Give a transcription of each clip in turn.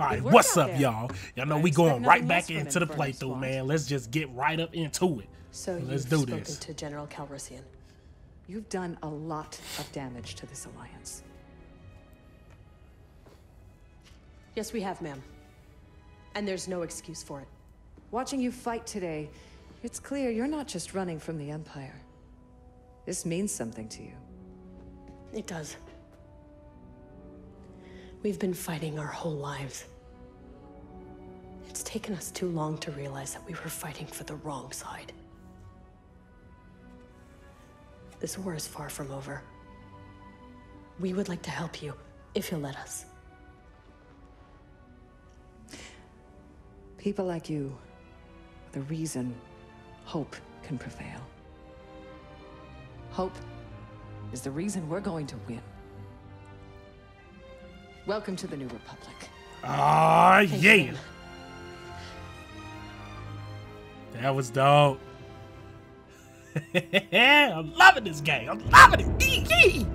All right, what's up, y'all? Y'all know we going right back into the playthrough, man. Let's just get right up into it. So Let's you've do spoken this. to General Calrissian. You've done a lot of damage to this alliance. Yes, we have, ma'am. And there's no excuse for it. Watching you fight today, it's clear you're not just running from the Empire. This means something to you. It does. We've been fighting our whole lives. It's taken us too long to realize that we were fighting for the wrong side. This war is far from over. We would like to help you, if you'll let us. People like you are the reason hope can prevail. Hope is the reason we're going to win. Welcome to the New Republic. Ah, Thank yeah. ma'am. That was dope. I'm loving this game. I'm loving it. Yee, yee.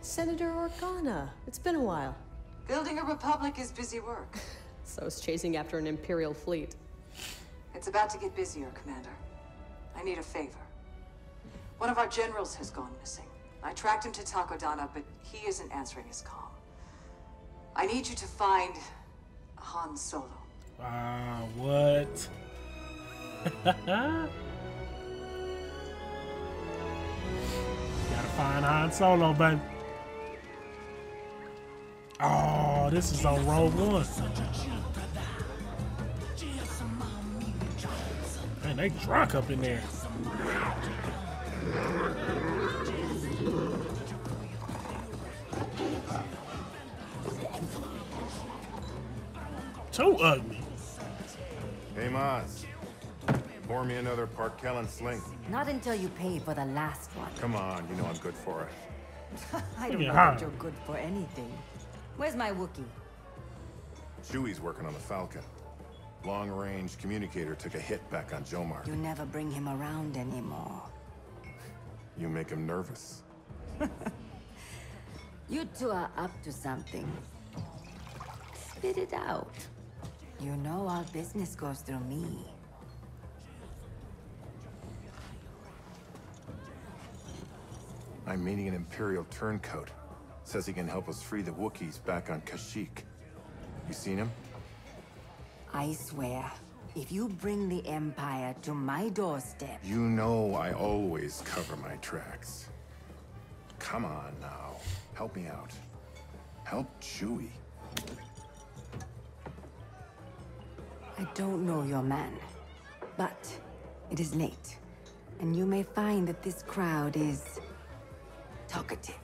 Senator Organa, it's been a while. Building a republic is busy work. So is chasing after an Imperial fleet. It's about to get busier, Commander. I need a favor. One of our generals has gone missing. I tracked him to Takodana, but he isn't answering his call. I need you to find Han Solo. Wow, what? Gotta find Han Solo, baby. Oh, this is on Rogue One. They drunk up in there. Too ugly. Hey, Maz. Pour me another Park Kellen sling. Not until you pay for the last one. Come on, you know I'm good for it. I don't at know her. that you're good for anything. Where's my Wookiee? Chewie's working on the Falcon. Long-range communicator took a hit back on Jomar. You never bring him around anymore. You make him nervous. You two are up to something. Spit it out. You know all business goes through me. I'm meeting an Imperial turncoat. Says he can help us free the Wookiees back on Kashyyyk. You seen him? I swear, if you bring the Empire to my doorstep, You know I always cover my tracks. Come on now. Help me out. Help Chewie. I don't know your man. But it is late, and you may find that this crowd is talkative.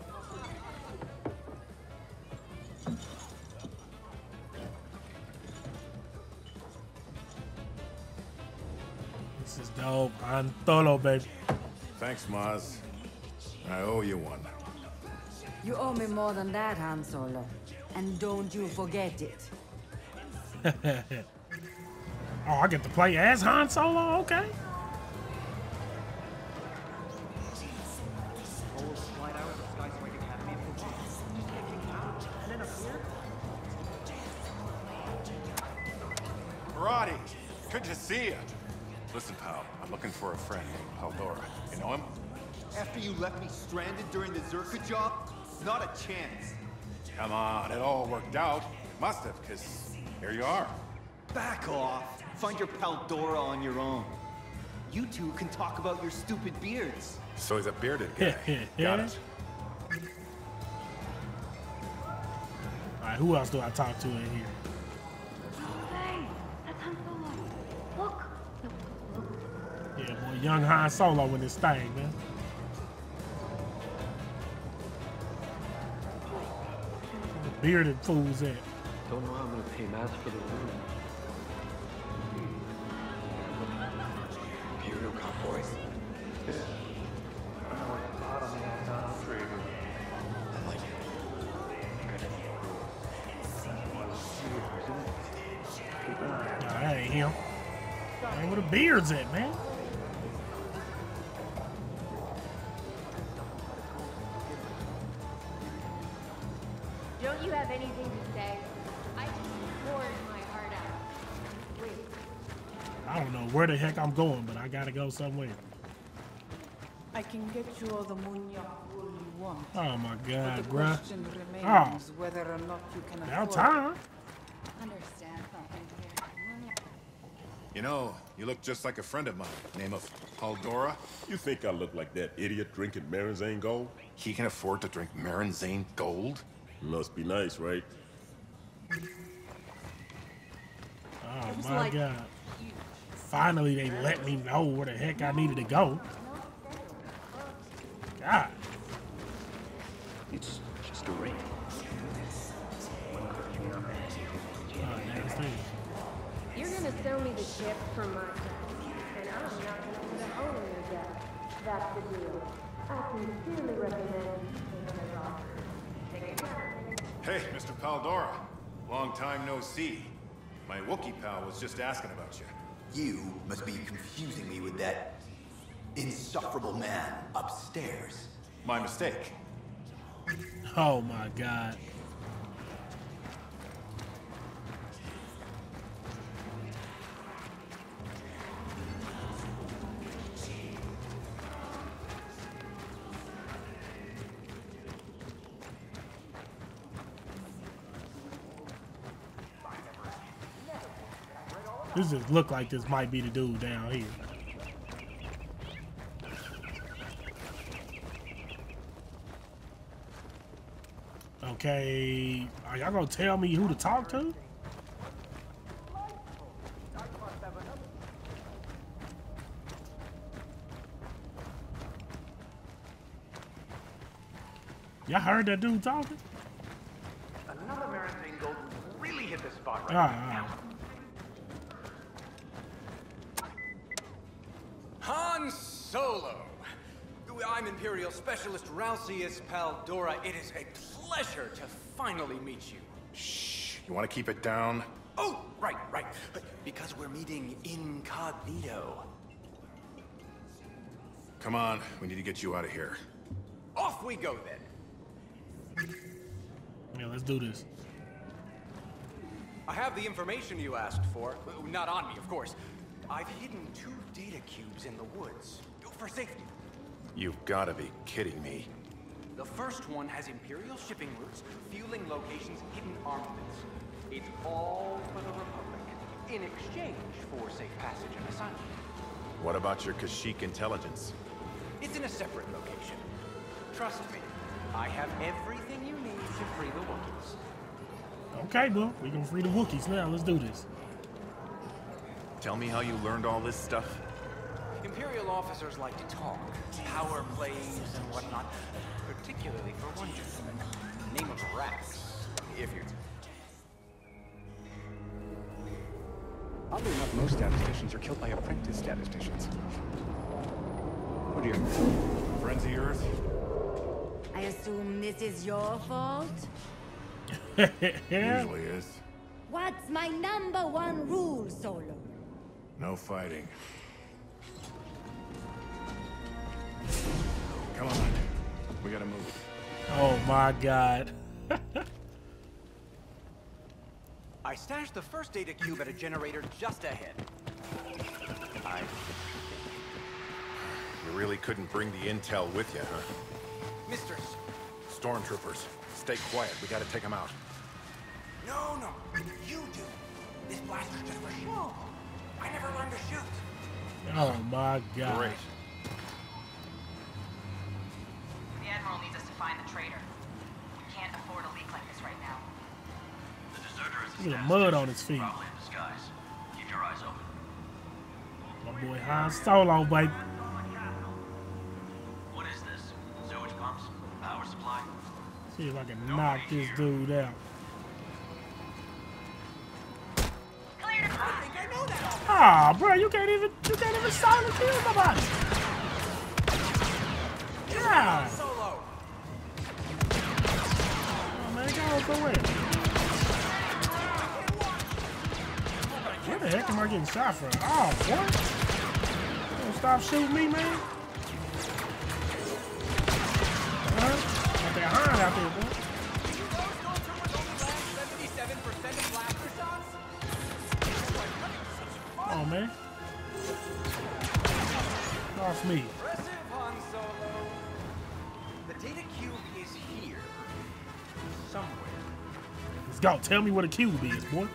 Dope. Han Solo, baby. Thanks, Maz. I owe you one. You owe me more than that, Han Solo. And don't you forget it. Oh, I get to play as Han Solo? Okay. During the Zerka job? Not a chance. Come on, it all worked out. Must have, because here you are. Back off. Find your Paldora on your own. You two can talk about your stupid beards. So he's a bearded guy. Got it. All right, who else do I talk to in here? Yeah, boy, young Han Solo in this thing, man. Bearded fools at. Don't know how I'm gonna pay Maz for the room. Imperial cowboys. Nah, that ain't him. Hey, where the beards at, man? The heck I'm going, but I gotta go somewhere. I can get you all the munyak wool you want. Oh my god, the bruh. question Oh. whether or not you can About afford time. Understand. You know, you look just like a friend of mine, name of Paldora. You think I look like that idiot drinking Merenzane Gold? He can afford to drink Merenzane Gold? Must be nice, right? Oh my like- god. Finally, they let me know where the heck I needed to go. God. It's just a ring. Oh, you're gonna sell me the ship for my price, and I'm not gonna put a hole in your debt. That's the deal. I sincerely recommend you take it off. Take it back. Hey, Mr. Paldora. Long time no see. My Wookiee pal was just asking about you. You must be confusing me with that insufferable man upstairs. My mistake. Oh my god. This just look like this might be the dude down here. Okay, are y'all gonna tell me who to talk to? Y'all heard that dude talking? Another Merenzane Gold really hit the spot right Ah, ah. Han Solo! I'm Imperial Specialist Ralcius Paldora. It is a pleasure to finally meet you. Shh. You want to keep it down? Oh, right, right. But because we're meeting incognito. Come on, we need to get you out of here. Off we go then. Yeah, let's do this. I have the information you asked for. Not on me, of course. I've hidden two data cubes in the woods. For safety. You've got to be kidding me. The first one has Imperial shipping routes, fueling locations, hidden armaments. It's all for the Republic, in exchange for safe passage and asylum. What about your Kashyyyk intelligence? It's in a separate location. Trust me, I have everything you need to free the Wookiees. Okay, well, we gonna free the Wookiees now. Let's do this. Tell me how you learned all this stuff. Imperial officers like to talk, power plays and whatnot, particularly for one gentleman, name of Rax, if you're... Oddly enough, most statisticians are killed by apprentice statisticians. Oh dear. Friends of yours? I assume this is your fault? Usually is. What's my number one rule, Solo? No fighting. Come on. We gotta move. Oh my god. I stashed the first data cube at a generator just ahead. I... You really couldn't bring the intel with you, huh? Mistress, Stormtroopers, stay quiet. We gotta take them out. no, no, you do. This blaster's just for show. I never learned to shoot. Oh my god. Great. Find the traitor. We can't afford a leak like this right now. The deserter is Look at the mud on his feet. probably in disguise. Keep your eyes open. My boy Han Solo, baby. What is this? Sewage pumps? Power supply? See if I can knock this dude out. Ah, bro, you can't even you can't even silent kill nobody. Yeah. for a. Where the heck am I getting shot from? Oh, what? Don't stop shooting me, man. Huh? Got that hind out there, boy. Oh, man. Lost me. Go. Tell me what a cube is, boy.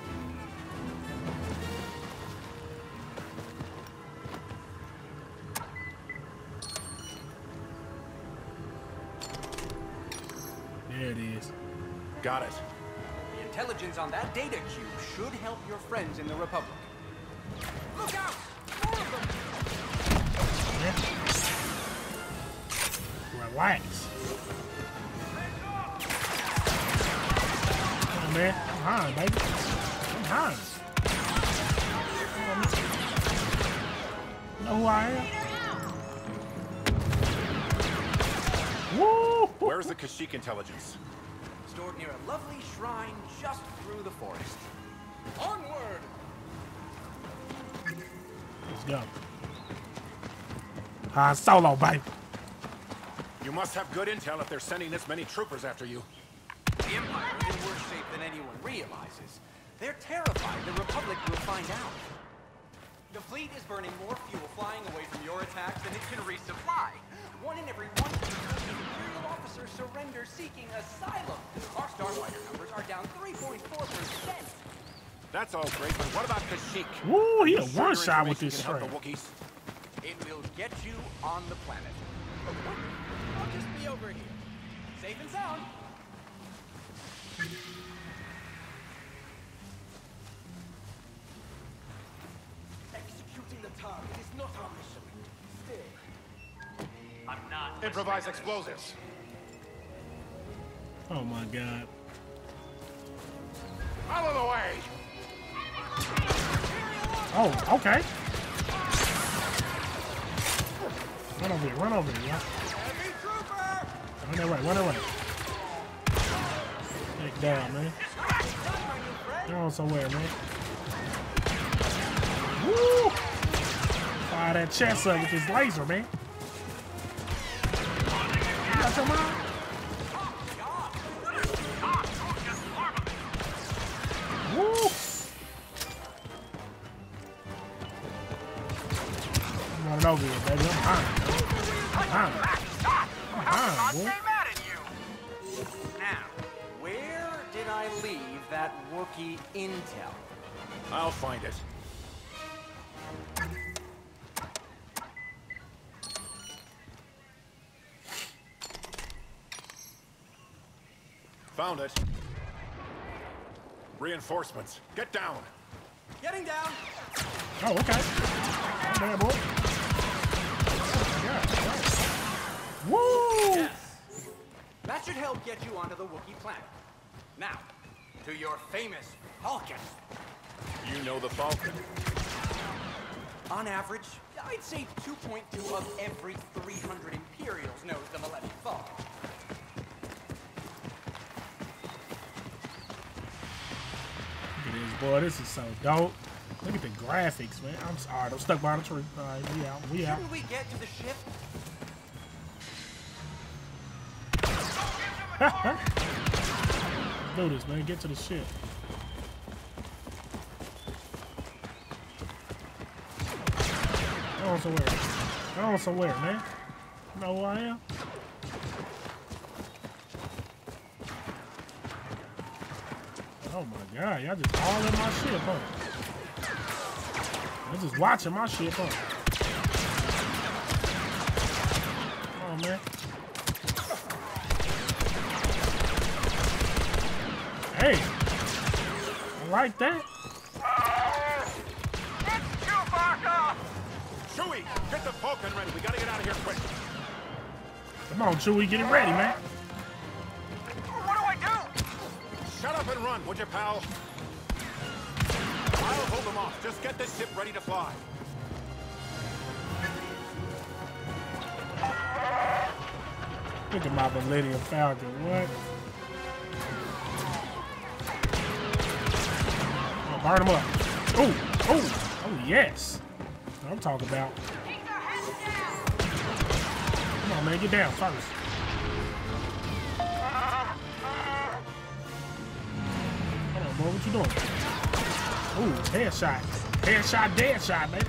There it is. Got it. The intelligence on that data cube should help your friends in the Republic. On, man. I'm high, baby. I'm high. Come on. Know who I am? Woo! Where's the Kashyyyk intelligence? Stored near a lovely shrine just through the forest. Onward! Let's go. Han Solo, baby. You must have good intel if they're sending this many troopers after you. The Empire is in worse shape than anyone realizes. They're terrified the Republic will find out. The fleet is burning more fuel flying away from your attacks than it can resupply. One in every one Imperial officers surrender seeking asylum. Our Starfighter numbers are down 3.4%. That's all great, but what about Kashyyyk? Woo, he a one shot with information this can help straight. Wookiees. It will get you on the planet. I'll just be over here. Safe and sound. Improvise explosives. Oh my god. Out of the way! Oh, okay. Run over here, run over here, yeah. Run that way, run that way. Take down, man. Get on somewhere, man. Woo! Fire that chest up with this laser, man. You got your mom? Woo! I'm over here, baby. I'm high. I'm high. I'm high. Now, where did I leave that Wookiee intel? I'll find it. Found it. Reinforcements. Get down. Getting down. Oh, okay. Man, boy. Woo! Yes. That should help get you onto the Wookiee planet. Now, to your famous Falcon. You know the Falcon. On average, I'd say 2.2 of every 300 Imperials knows the Millennium Falcon. At this, boy. This is so dope. Look at the graphics, man. I'm sorry. I'm stuck by the tree. All right, we out. We out. Shouldn't we get to the ship? Do this, man. Get to the ship. Go on somewhere. Go on somewhere, man. You know who I am? Oh my god, y'all just all in my ship, huh? Y'all just watching my ship, huh? Come on, man. Hey, I like that. Chewie, get the Falcon ready. We gotta get out of here quick. Come on, Chewie, get it ready, man. And run, would you, pal? I'll hold them off. Just get this ship ready to fly. Look at my Millennium Falcon. What? Oh, burn him up. Oh, oh, oh, yes. I'm talking about. Come on, man, get down first. Boy, what you doing? Ooh, headshot. Headshot, dead shot, baby.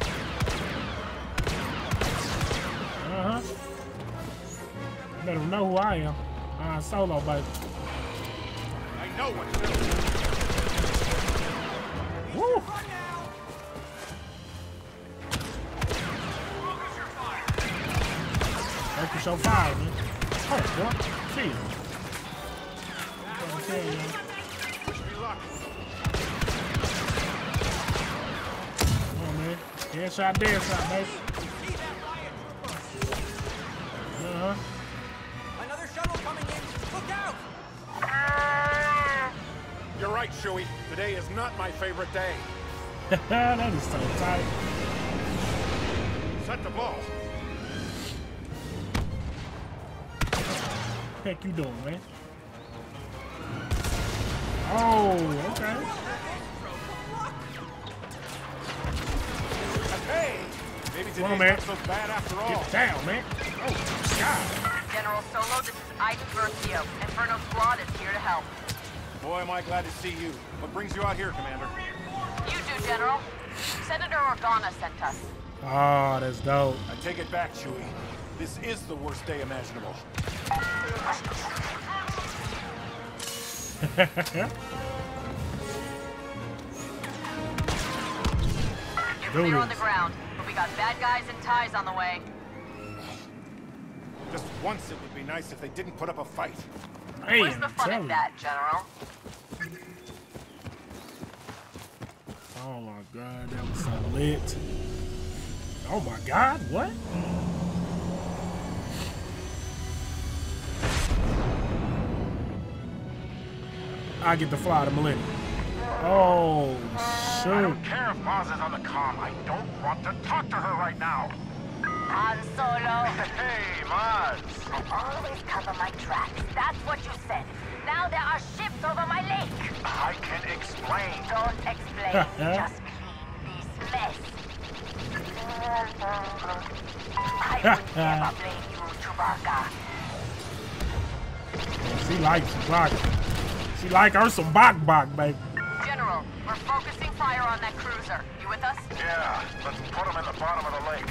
Uh-huh. Let know who I am. Uh, solo, baby. I know what to do. Woo! Focus your fire, man. Oh, boy. See you. What I'm saying, man. Headshot, dead shot, baby. Uh-huh. Another shuttle coming in. Look out! You're right, Chewie. Today is not my favorite day. that is so tight. Set the ball. Heck you doing, man? Oh, okay. Hey, maybe Come on, man. not so bad after all. Get down, man. Oh, God. General Solo, this is Iden Versio. Inferno Squad is here to help. Boy, am I glad to see you. What brings you out here, Commander? You do, General. Senator Organa sent us. Oh, that's dope. I take it back, Chewie. This is the worst day imaginable. clear on the ground, but we got bad guys and ties on the way. Just once it would be nice if they didn't put up a fight. Hey, Where's the fun telling in that, General? Oh my god, that was so lit. Oh my god, what? I get to fly the Millennium. Oh, I don't care if Maz is on the comm. I don't want to talk to her right now. Han Solo. Hey, Maz. I always cover my tracks. That's what you said. Now there are ships over my lake. I can explain. Don't explain. Just clean this mess. I would never blame you, Chewbacca. She likes Bach. She like her some Bach Bach, baby. General, we're focusing fire on that cruiser. You with us? Yeah, let's put him in the bottom of the lake.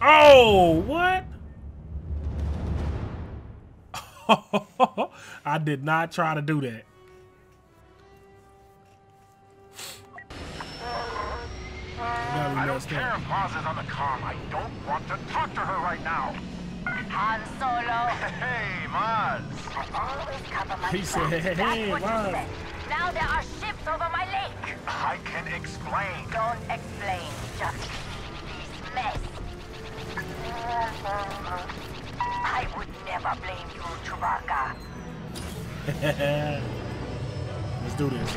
Oh, what? I did not try to do that. I don't care if Maz is on the comm. I don't want to talk to her right now. Han Solo. Hey, Maz. Always cover my He tracks. said, That's "Hey, what Maz." Said. Now there are ships over my lake. I can explain. Don't explain. Just clean this mess. I would never blame you, Chewbacca. Let's do this.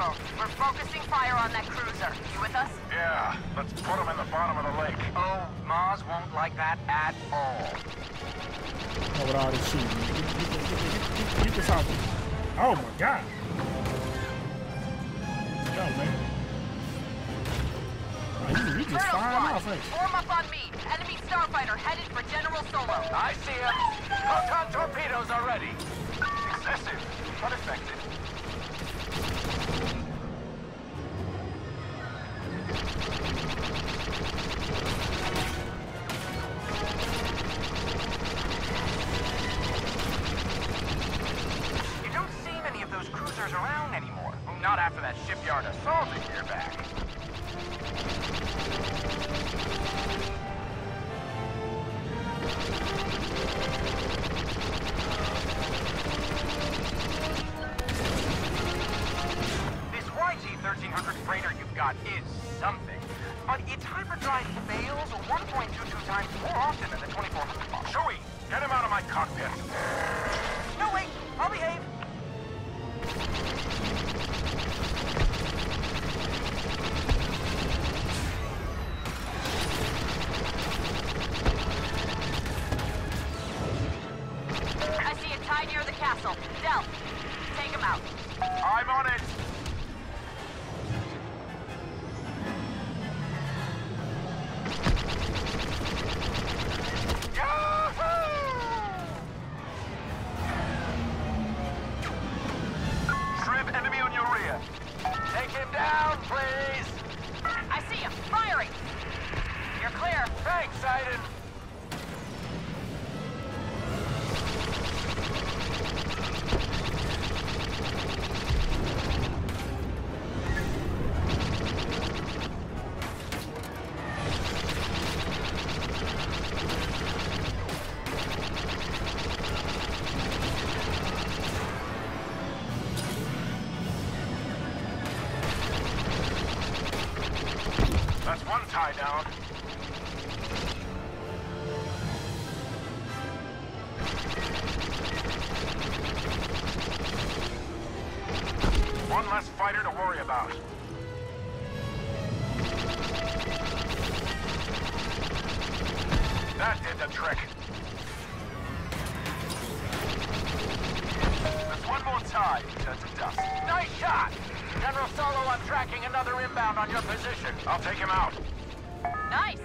General, we're focusing fire on that cruiser. You with us? Yeah, let's put him in the bottom of the lake. Oh, Maz won't like that at all. Oh, with all this shooting. Get, get, get, get, get, get, get this out. Oh my god. Go, man. Oh, you, you just Colonel firing off, eh? ain't you? form up on me. Enemy starfighter headed for General Solo. I see him. Proton torpedoes are ready. Excessive, but effective. Hyperdrive fails 1.22 times more often than the 2400 model. Chewie, get him out of my cockpit. No, wait, I'll behave. Please. I see him. Firing. You're clear. Thanks, Iden. About. That did the trick. There's one more tie. To dust. Nice shot! General Solo, I'm tracking another inbound on your position. I'll take him out. Nice.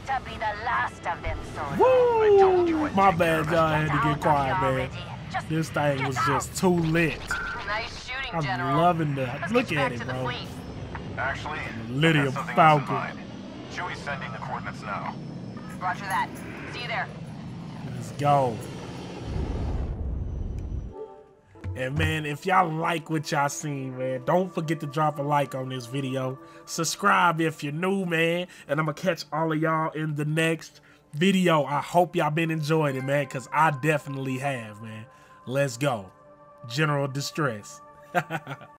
Better be the last of them, Woo! My bad, y'all. I had to get quiet, man. This thing was just too lit. Nice shooting, I'm General. loving the Let's look at it, bro. Actually, Lydia I've got something else in Falcon. Chewie's sending the coordinates now. Roger that. See you there. Let's go. And man, if y'all like what y'all seen, man, don't forget to drop a like on this video. Subscribe if you're new, man. And I'm gonna catch all of y'all in the next video. I hope y'all been enjoying it, man, because I definitely have, man. Let's go. General Distress.